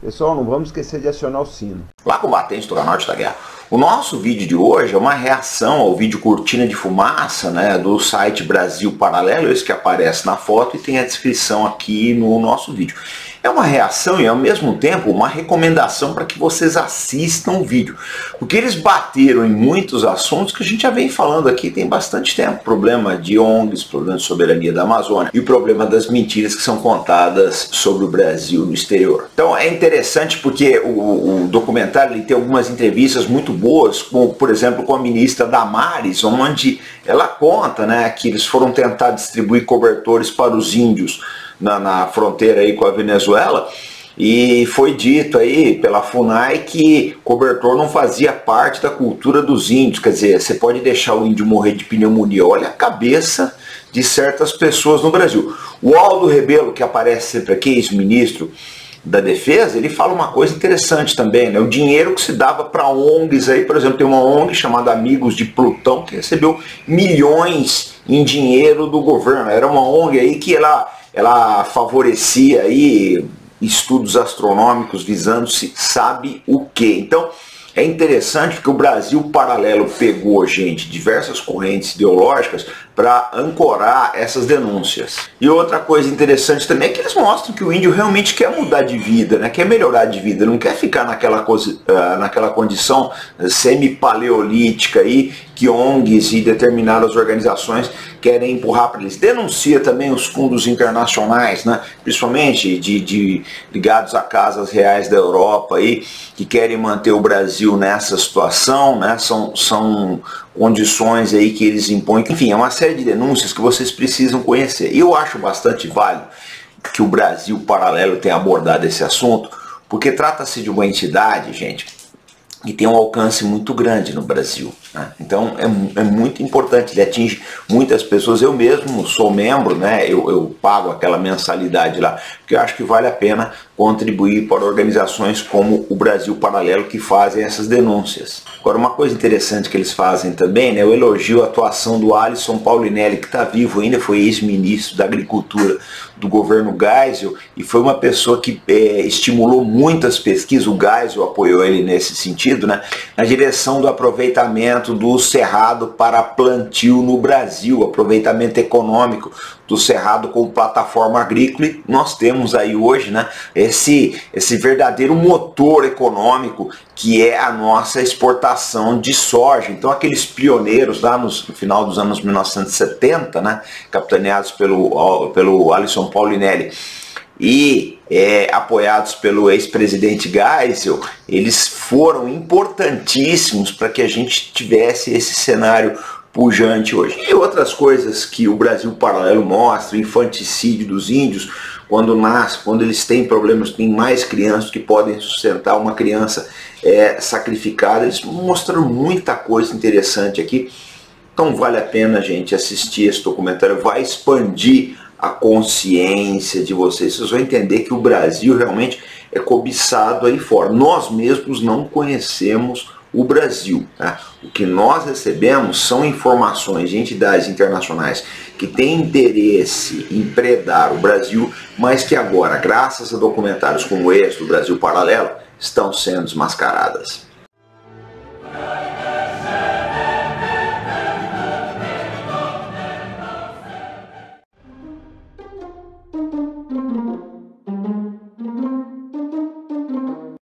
Pessoal, não vamos esquecer de acionar o sino. Lá combatente do Norte da Guerra. O nosso vídeo de hoje é uma reação ao vídeo Cortina de Fumaça, né, do site Brasil Paralelo, esse que aparece na foto e tem a descrição aqui no nosso vídeo. É uma reação e ao mesmo tempo uma recomendação para que vocês assistam o vídeo. Porque eles bateram em muitos assuntos que a gente já vem falando aqui tem bastante tempo. Problema de ONGs, problema de soberania da Amazônia e o problema das mentiras que são contadas sobre o Brasil no exterior. Então é interessante porque o, o documentário ele tem algumas entrevistas muito boas, por exemplo com a ministra Damares, onde ela conta né, que eles foram tentar distribuir cobertores para os índios na, na fronteira aí com a Venezuela, e foi dito aí pela FUNAI que cobertor não fazia parte da cultura dos índios, quer dizer, você pode deixar o índio morrer de pneumonia, olha a cabeça de certas pessoas no Brasil. O Aldo Rebelo, que aparece sempre aqui, ex-ministro da Defesa, ele fala uma coisa interessante também, né? o dinheiro que se dava para ONGs aí, por exemplo, tem uma ONG chamada Amigos de Plutão, que recebeu milhões em dinheiro do governo, era uma ONG aí que ela ela favorecia aí estudos astronômicos visando-se sabe o que. Então, é interessante porque o Brasil paralelo pegou, gente, diversas correntes ideológicas para ancorar essas denúncias. E outra coisa interessante também é que eles mostram que o índio realmente quer mudar de vida, né? quer melhorar de vida, não quer ficar naquela, uh, naquela condição semi-paleolítica aí que ONGs e determinadas organizações querem empurrar para eles. Denuncia também os fundos internacionais, né? principalmente de, de, ligados a casas reais da Europa aí, que querem manter o Brasil nessa situação, né? são, são condições aí que eles impõem. Enfim, é uma série de denúncias que vocês precisam conhecer. Eu acho bastante válido que o Brasil Paralelo tenha abordado esse assunto, porque trata-se de uma entidade, gente, que tem um alcance muito grande no Brasil. Né? Então é, é, muito importante, ele atinge muitas pessoas. Eu mesmo sou membro, né? eu, eu pago aquela mensalidade lá, porque eu acho que vale a pena contribuir para organizações como o Brasil Paralelo que fazem essas denúncias. Agora uma coisa interessante que eles fazem também, né? eu elogio a atuação do Alisson Paulinelli, que está vivo ainda, foi ex-ministro da Agricultura do governo Geisel e foi uma pessoa que é, estimulou muitas pesquisas, o Geisel apoiou ele nesse sentido, né? na direção do aproveitamento do cerrado para plantio no Brasil, aproveitamento econômico do cerrado como plataforma agrícola e nós temos aí hoje né, esse, esse verdadeiro motor econômico que é a nossa exportação de soja. Então aqueles pioneiros lá no final dos anos 1970, né, capitaneados pelo, pelo Alisson Paulinelli, e é, apoiados pelo ex-presidente Geisel, eles foram importantíssimos para que a gente tivesse esse cenário pujante hoje. E outras coisas que o Brasil Paralelo mostra, o infanticídio dos índios, quando nasce, quando eles têm problemas, tem mais crianças que podem sustentar uma criança é, sacrificada, eles mostram muita coisa interessante aqui. Então vale a pena, gente, assistir esse documentário, vai expandir a consciência de vocês. Vocês vão entender que o Brasil realmente é cobiçado aí fora. Nós mesmos não conhecemos o Brasil. Tá? O que nós recebemos são informações de entidades internacionais que têm interesse em predar o Brasil, mas que agora, graças a documentários como esse do Brasil Paralelo, estão sendo desmascaradas.